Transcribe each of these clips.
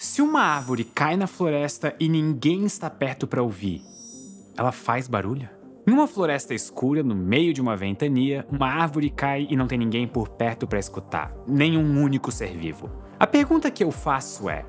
Se uma árvore cai na floresta e ninguém está perto para ouvir, ela faz barulho? Em uma floresta escura, no meio de uma ventania, uma árvore cai e não tem ninguém por perto para escutar, nenhum único ser vivo. A pergunta que eu faço é: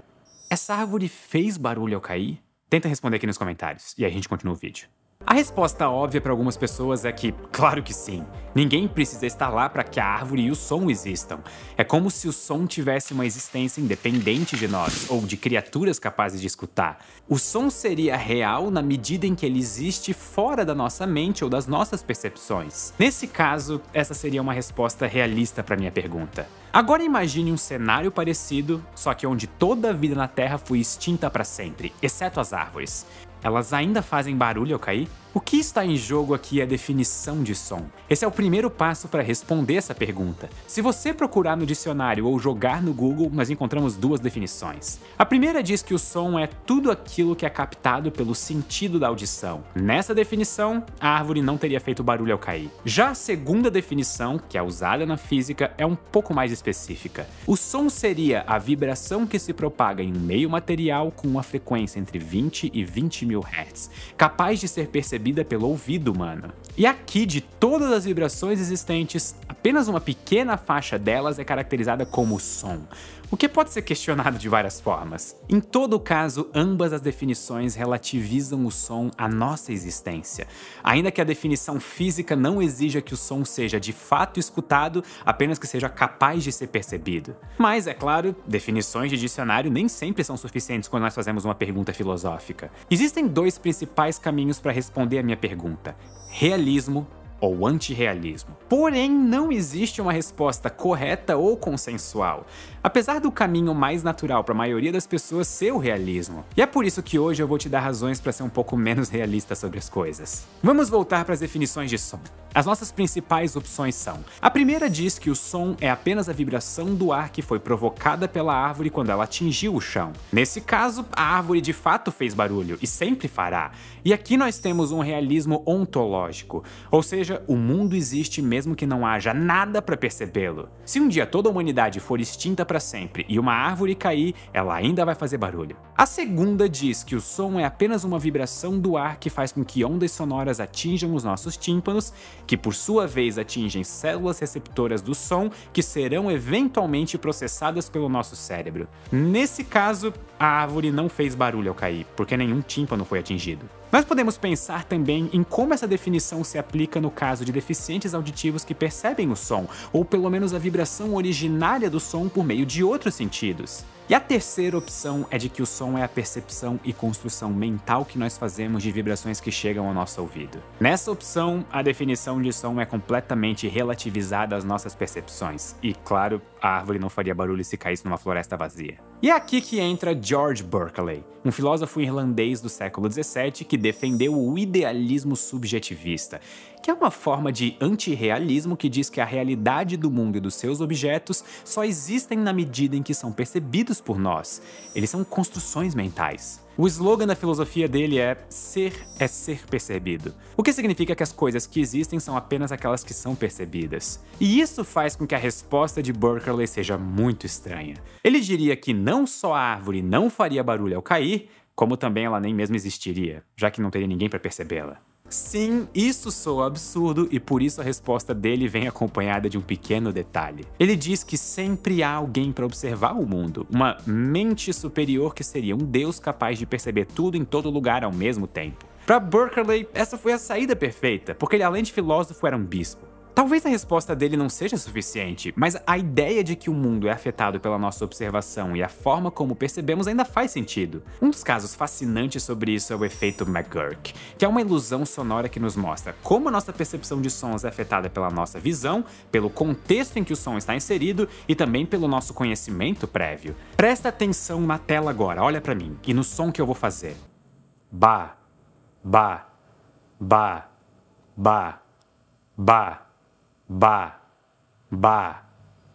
essa árvore fez barulho ao cair? Tenta responder aqui nos comentários e a gente continua o vídeo. A resposta óbvia para algumas pessoas é que, claro que sim, ninguém precisa estar lá para que a árvore e o som existam. É como se o som tivesse uma existência independente de nós ou de criaturas capazes de escutar. O som seria real na medida em que ele existe fora da nossa mente ou das nossas percepções. Nesse caso, essa seria uma resposta realista para minha pergunta. Agora imagine um cenário parecido, só que onde toda a vida na Terra foi extinta para sempre, exceto as árvores. Elas ainda fazem barulho ao cair? O que está em jogo aqui é a definição de som. Esse é o primeiro passo para responder essa pergunta. Se você procurar no dicionário ou jogar no Google, nós encontramos duas definições. A primeira diz que o som é tudo aquilo que é captado pelo sentido da audição. Nessa definição, a árvore não teria feito barulho ao cair. Já a segunda definição, que é usada na física, é um pouco mais específica. O som seria a vibração que se propaga em um meio material com uma frequência entre 20 e 20 mil Hz, capaz de ser percebida percebida pelo ouvido humano. E aqui, de todas as vibrações existentes, apenas uma pequena faixa delas é caracterizada como som, o que pode ser questionado de várias formas. Em todo caso, ambas as definições relativizam o som à nossa existência, ainda que a definição física não exija que o som seja de fato escutado, apenas que seja capaz de ser percebido. Mas, é claro, definições de dicionário nem sempre são suficientes quando nós fazemos uma pergunta filosófica. Existem dois principais caminhos para responder a minha pergunta: realismo ou antirrealismo. Porém, não existe uma resposta correta ou consensual, apesar do caminho mais natural para a maioria das pessoas ser o realismo. E é por isso que hoje eu vou te dar razões para ser um pouco menos realista sobre as coisas. Vamos voltar para as definições de som. As nossas principais opções são: a primeira diz que o som é apenas a vibração do ar que foi provocada pela árvore quando ela atingiu o chão. Nesse caso, a árvore de fato fez barulho e sempre fará. E aqui nós temos um realismo ontológico, ou seja, o mundo existe mesmo que não haja nada para percebê-lo. Se um dia toda a humanidade for extinta para sempre e uma árvore cair, ela ainda vai fazer barulho. A segunda diz que o som é apenas uma vibração do ar que faz com que ondas sonoras atinjam os nossos tímpanos que por sua vez atingem células receptoras do som que serão eventualmente processadas pelo nosso cérebro. Nesse caso, a árvore não fez barulho ao cair, porque nenhum tímpano foi atingido. Nós podemos pensar também em como essa definição se aplica no caso de deficientes auditivos que percebem o som, ou pelo menos a vibração originária do som por meio de outros sentidos. E a terceira opção é de que o som é a percepção e construção mental que nós fazemos de vibrações que chegam ao nosso ouvido. Nessa opção, a definição de som é completamente relativizada às nossas percepções. E, claro, a árvore não faria barulho se caísse numa floresta vazia. E é aqui que entra George Berkeley, um filósofo irlandês do século XVII que defendeu o idealismo subjetivista, que é uma forma de antirrealismo que diz que a realidade do mundo e dos seus objetos só existem na medida em que são percebidos por nós. Eles são construções mentais. O slogan da filosofia dele é ser é ser percebido, o que significa que as coisas que existem são apenas aquelas que são percebidas. E isso faz com que a resposta de Berkeley seja muito estranha. Ele diria que não só a árvore não faria barulho ao cair, como também ela nem mesmo existiria, já que não teria ninguém para percebê-la. Sim, isso soa absurdo e por isso a resposta dele vem acompanhada de um pequeno detalhe. Ele diz que sempre há alguém para observar o mundo, uma mente superior que seria um deus capaz de perceber tudo em todo lugar ao mesmo tempo. Para Berkeley, essa foi a saída perfeita, porque ele além de filósofo era um bispo. Talvez a resposta dele não seja suficiente, mas a ideia de que o mundo é afetado pela nossa observação e a forma como percebemos ainda faz sentido. Um dos casos fascinantes sobre isso é o efeito McGurk, que é uma ilusão sonora que nos mostra como a nossa percepção de sons é afetada pela nossa visão, pelo contexto em que o som está inserido e também pelo nosso conhecimento prévio. Presta atenção na tela agora, olha para mim, e no som que eu vou fazer. Ba, ba, ba, ba, ba. Ba, ba,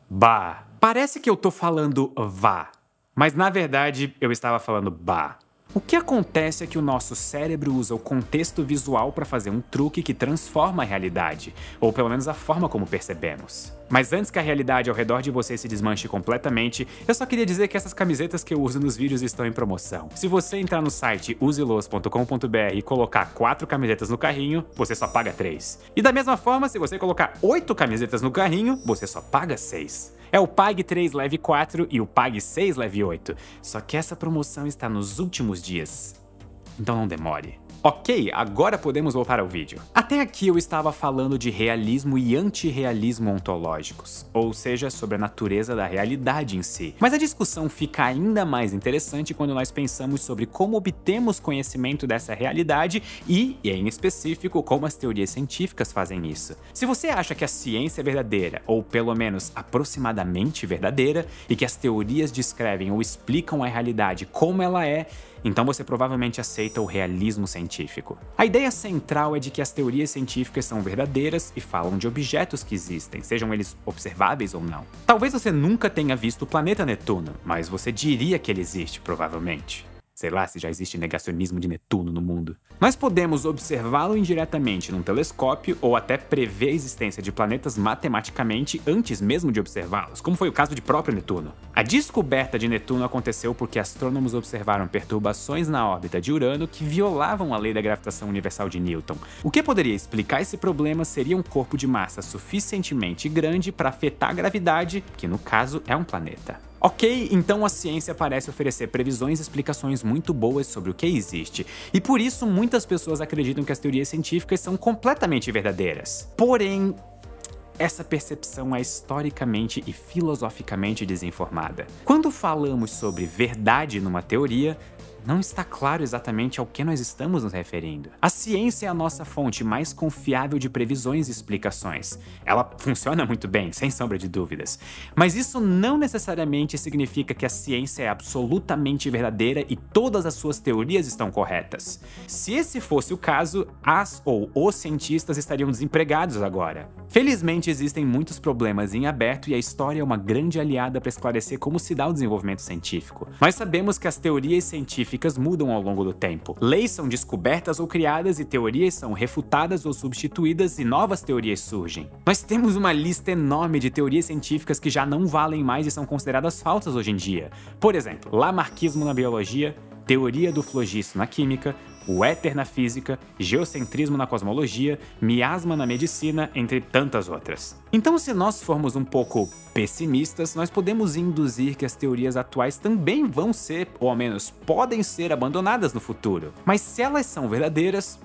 ba. Parece que eu tô falando vá, mas na verdade eu estava falando ba. O que acontece é que o nosso cérebro usa o contexto visual para fazer um truque que transforma a realidade, ou pelo menos a forma como percebemos. Mas antes que a realidade ao redor de você se desmanche completamente, eu só queria dizer que essas camisetas que eu uso nos vídeos estão em promoção. Se você entrar no site uselos.com.br e colocar quatro camisetas no carrinho, você só paga três. E da mesma forma, se você colocar oito camisetas no carrinho, você só paga seis. É o Pag 3 Leve 4 e o Pag 6 Leve 8. Só que essa promoção está nos últimos dias. Então não demore. Ok, agora podemos voltar ao vídeo. Até aqui eu estava falando de realismo e antirrealismo ontológicos, ou seja, sobre a natureza da realidade em si. Mas a discussão fica ainda mais interessante quando nós pensamos sobre como obtemos conhecimento dessa realidade e, em específico, como as teorias científicas fazem isso. Se você acha que a ciência é verdadeira, ou pelo menos aproximadamente verdadeira, e que as teorias descrevem ou explicam a realidade como ela é, então você provavelmente aceita o realismo científico. A ideia central é de que as teorias científicas são verdadeiras e falam de objetos que existem, sejam eles observáveis ou não. Talvez você nunca tenha visto o planeta Netuno, mas você diria que ele existe, provavelmente. Sei lá se já existe negacionismo de Netuno no mundo. Nós podemos observá-lo indiretamente num telescópio ou até prever a existência de planetas matematicamente antes mesmo de observá-los, como foi o caso de próprio Netuno. A descoberta de Netuno aconteceu porque astrônomos observaram perturbações na órbita de Urano que violavam a lei da gravitação universal de Newton. O que poderia explicar esse problema seria um corpo de massa suficientemente grande para afetar a gravidade, que no caso é um planeta. Ok, então a ciência parece oferecer previsões e explicações muito boas sobre o que existe, e por isso muitas pessoas acreditam que as teorias científicas são completamente verdadeiras. Porém, essa percepção é historicamente e filosoficamente desinformada. Quando falamos sobre verdade numa teoria, não está claro exatamente ao que nós estamos nos referindo. A ciência é a nossa fonte mais confiável de previsões e explicações. Ela funciona muito bem, sem sombra de dúvidas. Mas isso não necessariamente significa que a ciência é absolutamente verdadeira e todas as suas teorias estão corretas. Se esse fosse o caso, as ou os cientistas estariam desempregados agora. Felizmente existem muitos problemas em aberto e a história é uma grande aliada para esclarecer como se dá o desenvolvimento científico. Nós sabemos que as teorias científicas mudam ao longo do tempo. Leis são descobertas ou criadas e teorias são refutadas ou substituídas e novas teorias surgem. Nós temos uma lista enorme de teorias científicas que já não valem mais e são consideradas falsas hoje em dia. Por exemplo, Lamarckismo na biologia, teoria do flogisto na química, o éter na física, geocentrismo na cosmologia, miasma na medicina, entre tantas outras. Então, se nós formos um pouco pessimistas, nós podemos induzir que as teorias atuais também vão ser, ou ao menos podem ser, abandonadas no futuro. Mas se elas são verdadeiras,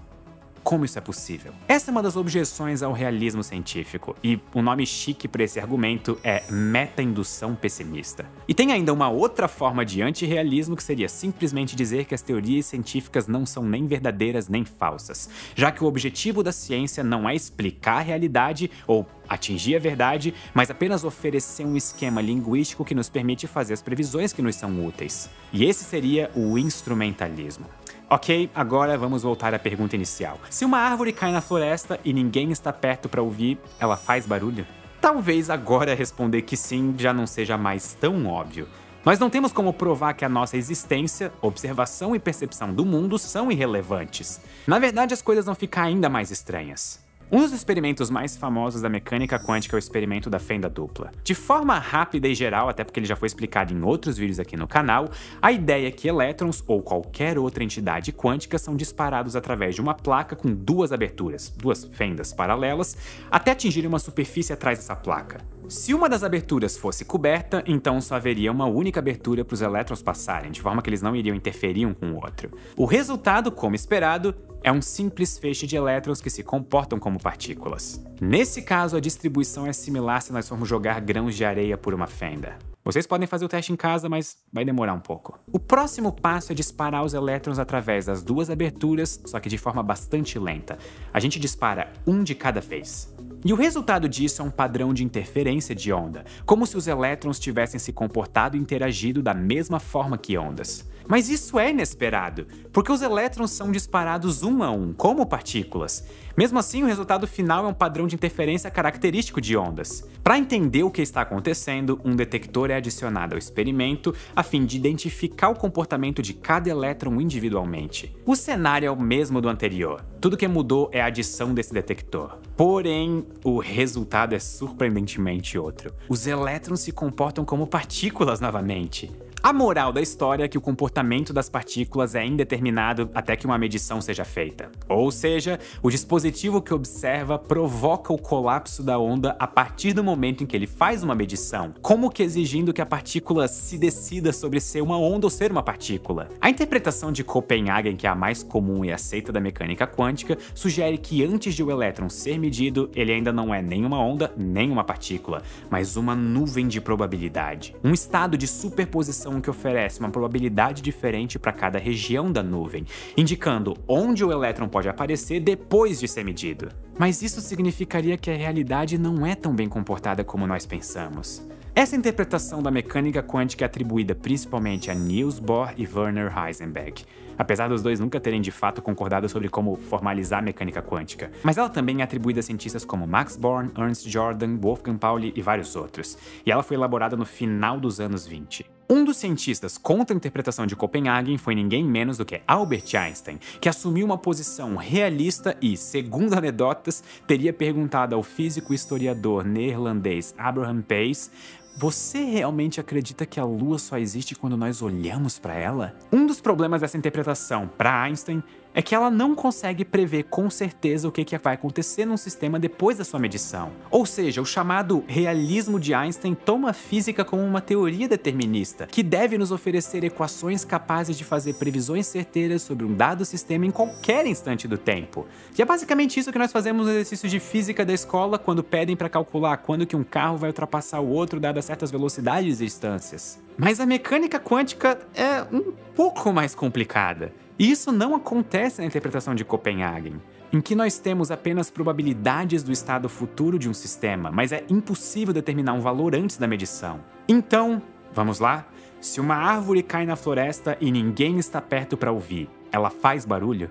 como isso é possível? Essa é uma das objeções ao realismo científico, e o nome chique para esse argumento é meta-indução pessimista. E tem ainda uma outra forma de antirrealismo que seria simplesmente dizer que as teorias científicas não são nem verdadeiras nem falsas, já que o objetivo da ciência não é explicar a realidade ou atingir a verdade, mas apenas oferecer um esquema linguístico que nos permite fazer as previsões que nos são úteis. E esse seria o instrumentalismo. Ok, agora vamos voltar à pergunta inicial. Se uma árvore cai na floresta e ninguém está perto para ouvir, ela faz barulho? Talvez agora responder que sim já não seja mais tão óbvio. Nós não temos como provar que a nossa existência, observação e percepção do mundo são irrelevantes. Na verdade, as coisas vão ficar ainda mais estranhas. Um dos experimentos mais famosos da mecânica quântica é o experimento da fenda dupla. De forma rápida e geral, até porque ele já foi explicado em outros vídeos aqui no canal, a ideia é que elétrons ou qualquer outra entidade quântica são disparados através de uma placa com duas aberturas, duas fendas paralelas, até atingirem uma superfície atrás dessa placa. Se uma das aberturas fosse coberta, então só haveria uma única abertura para os elétrons passarem, de forma que eles não iriam interferir um com o outro. O resultado, como esperado, é um simples feixe de elétrons que se comportam como partículas. Nesse caso, a distribuição é similar se nós formos jogar grãos de areia por uma fenda. Vocês podem fazer o teste em casa, mas vai demorar um pouco. O próximo passo é disparar os elétrons através das duas aberturas, só que de forma bastante lenta. A gente dispara um de cada vez. E o resultado disso é um padrão de interferência de onda, como se os elétrons tivessem se comportado e interagido da mesma forma que ondas. Mas isso é inesperado, porque os elétrons são disparados um a um, como partículas. Mesmo assim, o resultado final é um padrão de interferência característico de ondas. Para entender o que está acontecendo, um detector é adicionado ao experimento a fim de identificar o comportamento de cada elétron individualmente. O cenário é o mesmo do anterior. Tudo que mudou é a adição desse detector. Porém, o resultado é surpreendentemente outro. Os elétrons se comportam como partículas novamente. A moral da história é que o comportamento das partículas é indeterminado até que uma medição seja feita. Ou seja, o dispositivo que observa provoca o colapso da onda a partir do momento em que ele faz uma medição, como que exigindo que a partícula se decida sobre ser uma onda ou ser uma partícula. A interpretação de Copenhagen, que é a mais comum e aceita da mecânica quântica, sugere que antes de o elétron ser medido, ele ainda não é nem uma onda nem uma partícula, mas uma nuvem de probabilidade. Um estado de superposição que oferece uma probabilidade diferente para cada região da nuvem, indicando onde o elétron pode aparecer depois de ser medido. Mas isso significaria que a realidade não é tão bem comportada como nós pensamos. Essa interpretação da mecânica quântica é atribuída principalmente a Niels Bohr e Werner Heisenberg, apesar dos dois nunca terem de fato concordado sobre como formalizar a mecânica quântica. Mas ela também é atribuída a cientistas como Max Born, Ernst Jordan, Wolfgang Pauli e vários outros, e ela foi elaborada no final dos anos 20. Um dos cientistas contra a interpretação de Copenhagen foi ninguém menos do que Albert Einstein, que assumiu uma posição realista e, segundo anedotas, teria perguntado ao físico historiador neerlandês Abraham Pace você realmente acredita que a Lua só existe quando nós olhamos para ela? Um dos problemas dessa interpretação para Einstein é que ela não consegue prever com certeza o que, que vai acontecer num sistema depois da sua medição. Ou seja, o chamado realismo de Einstein toma a física como uma teoria determinista, que deve nos oferecer equações capazes de fazer previsões certeiras sobre um dado sistema em qualquer instante do tempo. E é basicamente isso que nós fazemos nos exercícios de física da escola quando pedem para calcular quando que um carro vai ultrapassar o outro dadas certas velocidades e distâncias. Mas a mecânica quântica é um pouco mais complicada. E isso não acontece na interpretação de Copenhagen, em que nós temos apenas probabilidades do estado futuro de um sistema, mas é impossível determinar um valor antes da medição. Então, vamos lá? Se uma árvore cai na floresta e ninguém está perto para ouvir, ela faz barulho?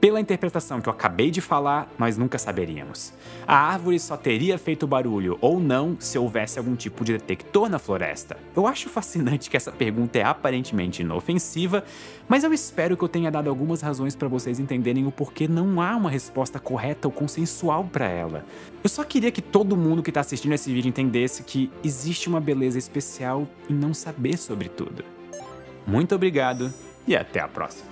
Pela interpretação que eu acabei de falar, nós nunca saberíamos. A árvore só teria feito barulho ou não se houvesse algum tipo de detector na floresta. Eu acho fascinante que essa pergunta é aparentemente inofensiva, mas eu espero que eu tenha dado algumas razões para vocês entenderem o porquê não há uma resposta correta ou consensual para ela. Eu só queria que todo mundo que está assistindo esse vídeo entendesse que existe uma beleza especial em não saber sobre tudo. Muito obrigado e até a próxima.